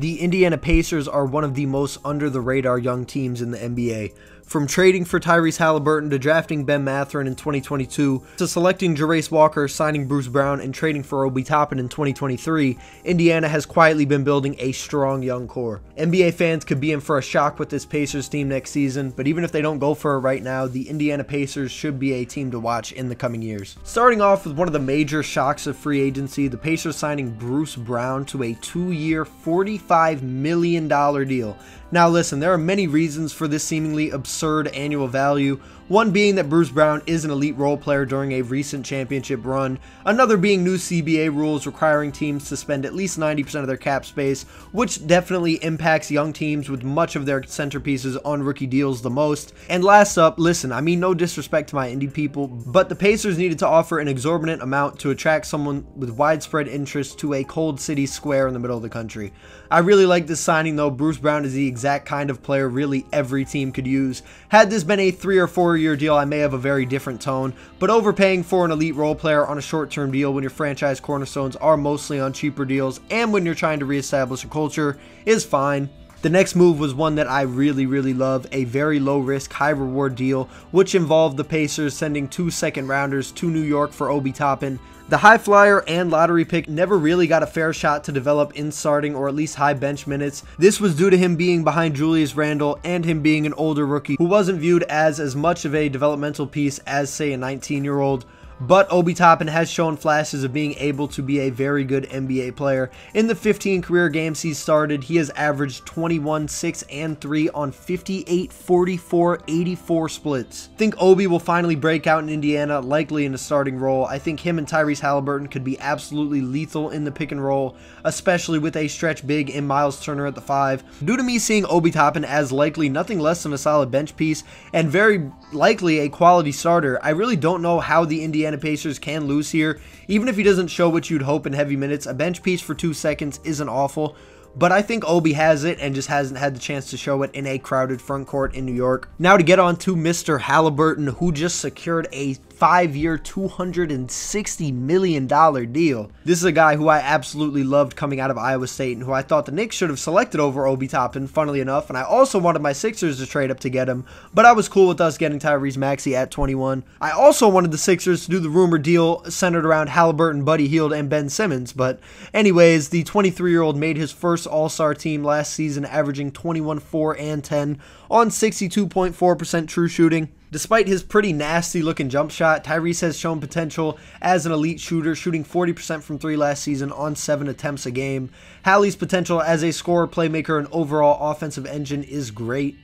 the Indiana Pacers are one of the most under the radar young teams in the NBA. From trading for Tyrese Haliburton to drafting Ben Mathurin in 2022 to selecting Jarace Walker, signing Bruce Brown, and trading for Obi Toppin in 2023, Indiana has quietly been building a strong young core. NBA fans could be in for a shock with this Pacers team next season, but even if they don't go for it right now, the Indiana Pacers should be a team to watch in the coming years. Starting off with one of the major shocks of free agency, the Pacers signing Bruce Brown to a two-year, $45 million deal. Now listen, there are many reasons for this seemingly absurd annual value, one being that Bruce Brown is an elite role player during a recent championship run, another being new CBA rules requiring teams to spend at least 90% of their cap space, which definitely impacts young teams with much of their centerpieces on rookie deals the most. And last up, listen, I mean no disrespect to my Indy people, but the Pacers needed to offer an exorbitant amount to attract someone with widespread interest to a cold city square in the middle of the country. I really like this signing though, Bruce Brown is the exact kind of player really every team could use. Had this been a three or four year deal, I may have a very different tone, but overpaying for an elite role player on a short term deal when your franchise cornerstones are mostly on cheaper deals and when you're trying to reestablish a culture is fine. The next move was one that I really, really love, a very low risk, high reward deal, which involved the Pacers sending two second rounders to New York for Obi Toppin. The high flyer and lottery pick never really got a fair shot to develop in starting or at least high bench minutes. This was due to him being behind Julius Randle and him being an older rookie who wasn't viewed as as much of a developmental piece as say a 19 year old but Obi Toppin has shown flashes of being able to be a very good NBA player. In the 15 career games he's started, he has averaged 21, 6, and 3 on 58, 44, 84 splits. Think Obi will finally break out in Indiana, likely in a starting role. I think him and Tyrese Haliburton could be absolutely lethal in the pick and roll, especially with a stretch big in Myles Turner at the 5. Due to me seeing Obi Toppin as likely nothing less than a solid bench piece and very likely a quality starter, I really don't know how the Indiana Indiana Pacers can lose here. Even if he doesn't show what you'd hope in heavy minutes, a bench piece for two seconds isn't awful. But I think Obi has it and just hasn't had the chance to show it in a crowded front court in New York. Now to get on to Mr. Haliburton, who just secured a five-year, $260 million deal. This is a guy who I absolutely loved coming out of Iowa State and who I thought the Knicks should have selected over Obi Toppin, funnily enough, and I also wanted my Sixers to trade up to get him, but I was cool with us getting Tyrese Maxey at 21. I also wanted the Sixers to do the rumored deal centered around Haliburton, Buddy Hield, and Ben Simmons, but anyways, the 23-year-old made his first All-Star team last season, averaging 21, 4, and 10 on 62.4% true shooting. Despite his pretty nasty looking jump shot, Tyrese has shown potential as an elite shooter, shooting 40% from three last season on seven attempts a game. Hallie's potential as a scorer, playmaker, and overall offensive engine is great.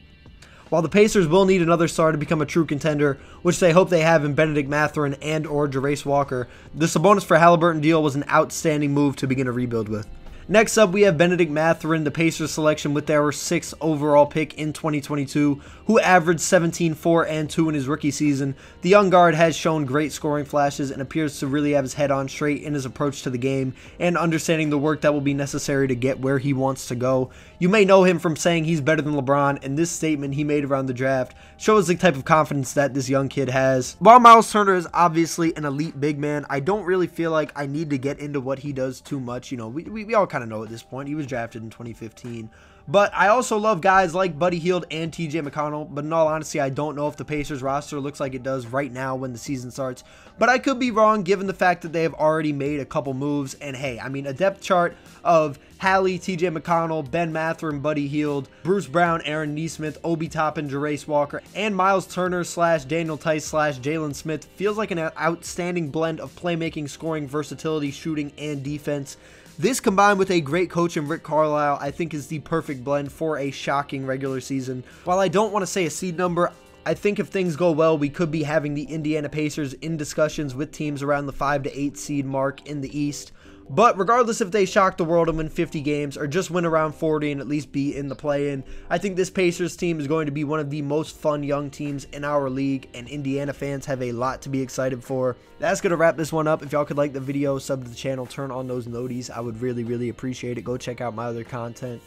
While the Pacers will need another star to become a true contender, which they hope they have in Benedict Mathurin and or Jarace Walker, the Sabonis for Haliburton deal was an outstanding move to begin a rebuild with. Next up, we have Benedict Mathurin, the Pacers selection with their sixth overall pick in 2022, who averaged 17, 4, and 2 in his rookie season. The young guard has shown great scoring flashes and appears to really have his head on straight in his approach to the game and understanding the work that will be necessary to get where he wants to go. You may know him from saying he's better than LeBron, and this statement he made around the draft shows the type of confidence that this young kid has. While Myles Turner is obviously an elite big man, I don't really feel like I need to get into what he does too much. You know, we, we, we all kind of know at this point. He was drafted in 2015. But I also love guys like Buddy Hield and TJ McConnell. But in all honesty, I don't know if the Pacers roster looks like it does right now when the season starts. But I could be wrong given the fact that they have already made a couple moves. And hey, I mean, a depth chart of Hallie, TJ McConnell, Ben Mathurin, Buddy Hield, Bruce Brown, Aaron Nesmith, Obi Toppin, Jarace Walker, and Myles Turner slash Daniel Theis slash Jalen Smith feels like an outstanding blend of playmaking, scoring, versatility, shooting, and defense. This combined with a great coach in Rick Carlisle, I think is the perfect blend for a shocking regular season. While I don't want to say a seed number, I think if things go well, we could be having the Indiana Pacers in discussions with teams around the 5 to 8 seed mark in the East. But regardless if they shock the world and win 50 games or just win around 40 and at least be in the play-in, I think this Pacers team is going to be one of the most fun young teams in our league and Indiana fans have a lot to be excited for. That's going to wrap this one up. If y'all could like the video, sub to the channel, turn on those noties, I would really, really appreciate it. Go check out my other content.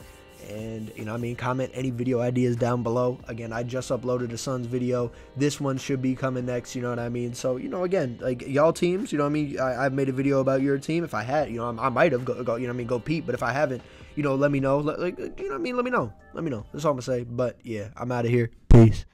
And, you know, I mean, comment any video ideas down below. Again, I just uploaded a Suns video. This one should be coming next, you know what I mean? So, you know, again, like, y'all teams, you know what I mean? I, have made a video about your team. If I had, you know, I, I might have, go, go, you know what I mean, go Pete. But if I haven't, you know, let me know. Like, you know I mean? Let me know. Let me know. That's all I'm to say. But, yeah, I'm out of here. Peace.